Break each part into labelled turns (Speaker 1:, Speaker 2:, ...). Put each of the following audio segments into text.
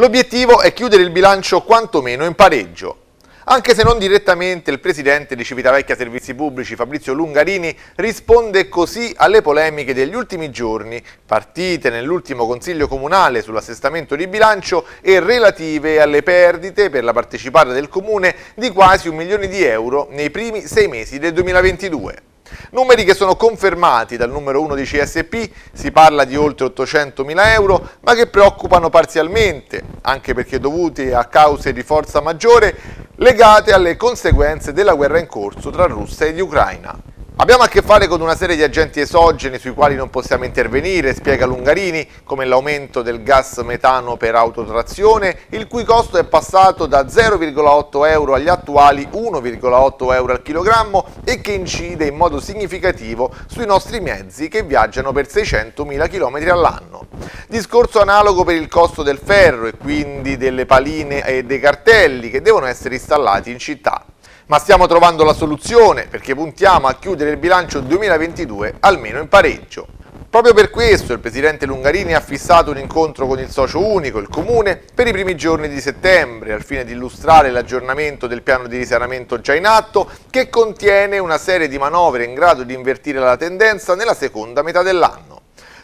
Speaker 1: L'obiettivo è chiudere il bilancio quantomeno in pareggio. Anche se non direttamente, il presidente di Civitavecchia Servizi Pubblici, Fabrizio Lungarini, risponde così alle polemiche degli ultimi giorni, partite nell'ultimo Consiglio Comunale sull'assestamento di bilancio e relative alle perdite per la partecipata del Comune di quasi un milione di euro nei primi sei mesi del 2022. Numeri che sono confermati dal numero 1 di CSP, si parla di oltre 800 mila euro, ma che preoccupano parzialmente, anche perché dovuti a cause di forza maggiore legate alle conseguenze della guerra in corso tra Russia e Ucraina. Abbiamo a che fare con una serie di agenti esogeni sui quali non possiamo intervenire, spiega Lungarini, come l'aumento del gas metano per autotrazione, il cui costo è passato da 0,8 euro agli attuali 1,8 euro al chilogrammo e che incide in modo significativo sui nostri mezzi che viaggiano per 600.000 km all'anno. Discorso analogo per il costo del ferro e quindi delle paline e dei cartelli che devono essere installati in città ma stiamo trovando la soluzione perché puntiamo a chiudere il bilancio 2022 almeno in pareggio. Proprio per questo il Presidente Lungarini ha fissato un incontro con il socio unico, il Comune, per i primi giorni di settembre, al fine di illustrare l'aggiornamento del piano di risanamento già in atto, che contiene una serie di manovre in grado di invertire la tendenza nella seconda metà dell'anno.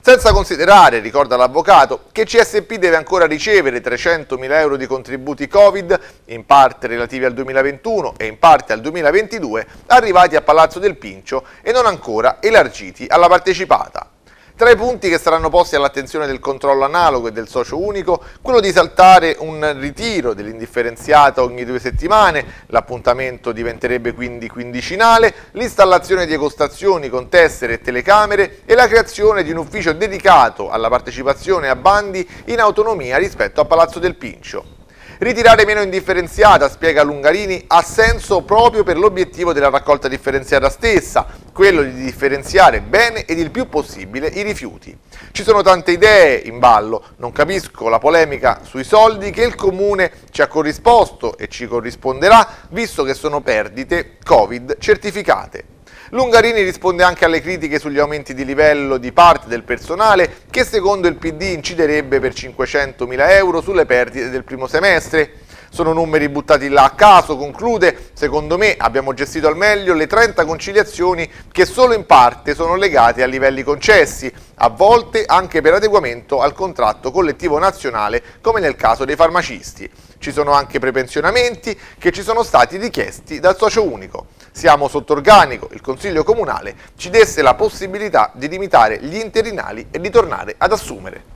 Speaker 1: Senza considerare, ricorda l'avvocato, che CSP deve ancora ricevere 300.000 euro di contributi Covid, in parte relativi al 2021 e in parte al 2022, arrivati a Palazzo del Pincio e non ancora elargiti alla partecipata. Tra i punti che saranno posti all'attenzione del controllo analogo e del socio unico, quello di saltare un ritiro dell'indifferenziata ogni due settimane, l'appuntamento diventerebbe quindi quindicinale, l'installazione di ecostazioni con tessere e telecamere e la creazione di un ufficio dedicato alla partecipazione a bandi in autonomia rispetto a Palazzo del Pincio. Ritirare meno indifferenziata, spiega Lungarini, ha senso proprio per l'obiettivo della raccolta differenziata stessa, quello di differenziare bene ed il più possibile i rifiuti. Ci sono tante idee in ballo, non capisco la polemica sui soldi che il Comune ci ha corrisposto e ci corrisponderà, visto che sono perdite Covid certificate. Lungarini risponde anche alle critiche sugli aumenti di livello di parte del personale che secondo il PD inciderebbe per 500.000 euro sulle perdite del primo semestre. Sono numeri buttati là a caso, conclude, secondo me abbiamo gestito al meglio le 30 conciliazioni che solo in parte sono legate a livelli concessi, a volte anche per adeguamento al contratto collettivo nazionale come nel caso dei farmacisti. Ci sono anche prepensionamenti che ci sono stati richiesti dal socio unico. Siamo sotto organico, il Consiglio Comunale ci desse la possibilità di limitare gli interinali e di tornare ad assumere.